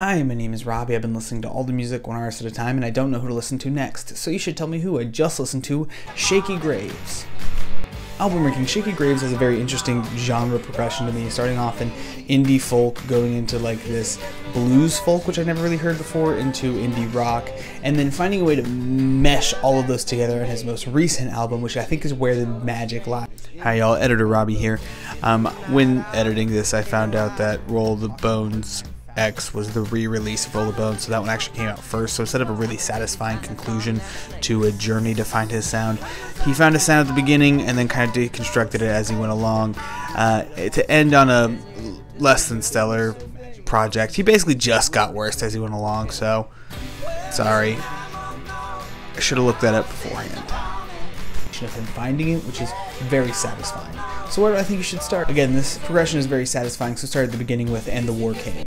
Hi, my name is Robbie. I've been listening to all the music one artist at a time, and I don't know who to listen to next. So you should tell me who. I just listened to Shakey Graves. Album ranking Shakey Graves has a very interesting genre progression to me, starting off in indie folk, going into like this blues folk, which I've never really heard before, into indie rock, and then finding a way to mesh all of those together in his most recent album, which I think is where the magic lies. Hi, y'all. Editor Robbie here. Um, when editing this, I found out that Roll the Bones X was the re-release of Roll the Bones, so that one actually came out first. So instead of a really satisfying conclusion to a journey to find his sound, he found a sound at the beginning and then kind of deconstructed it as he went along. Uh, to end on a less than stellar project, he basically just got worse as he went along. So sorry, I should have looked that up beforehand. Of him finding it, which is very satisfying. So where do I think you should start? Again, this progression is very satisfying. So start at the beginning with "And the War Came."